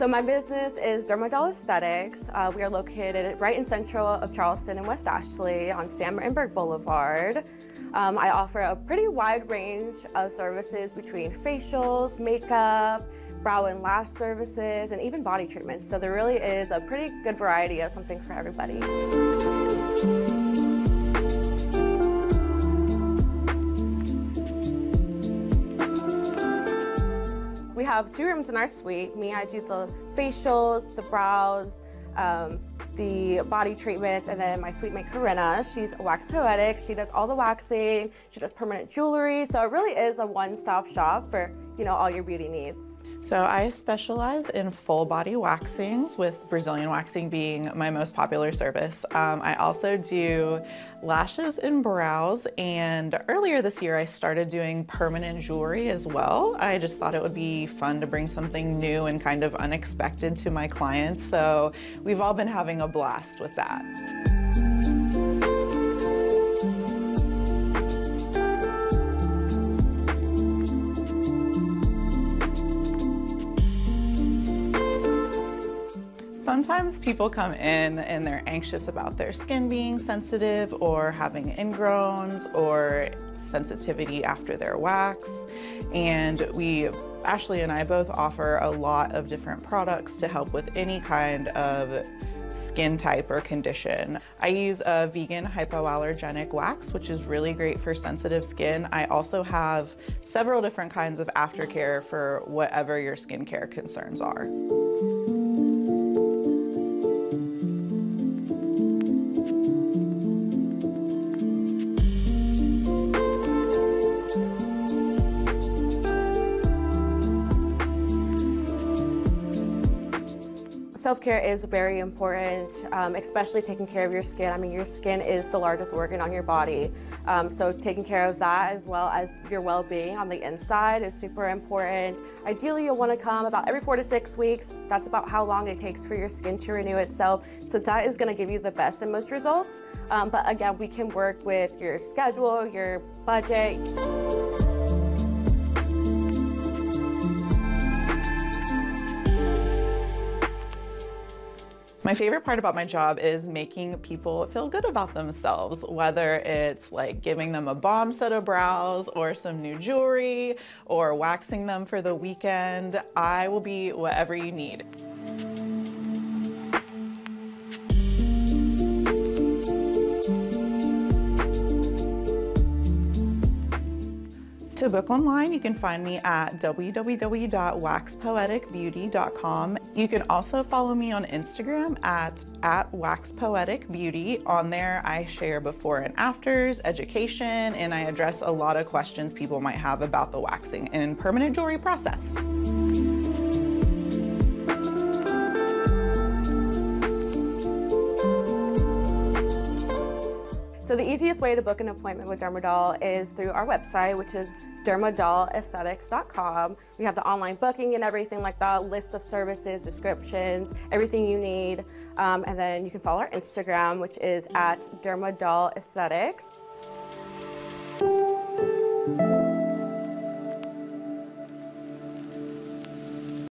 So my business is Dermadoll Aesthetics. Uh, we are located right in central of Charleston and West Ashley on Sam Rittenberg Boulevard. Um, I offer a pretty wide range of services between facials, makeup, brow and lash services, and even body treatments. So there really is a pretty good variety of something for everybody. We have two rooms in our suite. Me, I do the facials, the brows, um, the body treatments, and then my suite mate Corinna, she's a wax poetic. She does all the waxing, she does permanent jewelry. So it really is a one-stop shop for, you know, all your beauty needs. So I specialize in full body waxings with Brazilian waxing being my most popular service. Um, I also do lashes and brows and earlier this year I started doing permanent jewelry as well. I just thought it would be fun to bring something new and kind of unexpected to my clients. So we've all been having a blast with that. Sometimes people come in and they're anxious about their skin being sensitive or having ingrowns or sensitivity after their wax. And we, Ashley and I both offer a lot of different products to help with any kind of skin type or condition. I use a vegan hypoallergenic wax, which is really great for sensitive skin. I also have several different kinds of aftercare for whatever your skincare concerns are. Self-care is very important, um, especially taking care of your skin. I mean, your skin is the largest organ on your body. Um, so taking care of that as well as your well-being on the inside is super important. Ideally, you'll want to come about every four to six weeks. That's about how long it takes for your skin to renew itself. So that is going to give you the best and most results. Um, but again, we can work with your schedule, your budget. My favorite part about my job is making people feel good about themselves, whether it's like giving them a bomb set of brows or some new jewelry or waxing them for the weekend. I will be whatever you need. To book online, you can find me at www.waxpoeticbeauty.com. You can also follow me on Instagram at, at waxpoeticbeauty. On there, I share before and afters, education, and I address a lot of questions people might have about the waxing and permanent jewelry process. So the easiest way to book an appointment with Dermadoll is through our website, which is dermadollaesthetics.com. We have the online booking and everything like that, list of services, descriptions, everything you need. Um, and then you can follow our Instagram, which is at Dermadoll Aesthetics.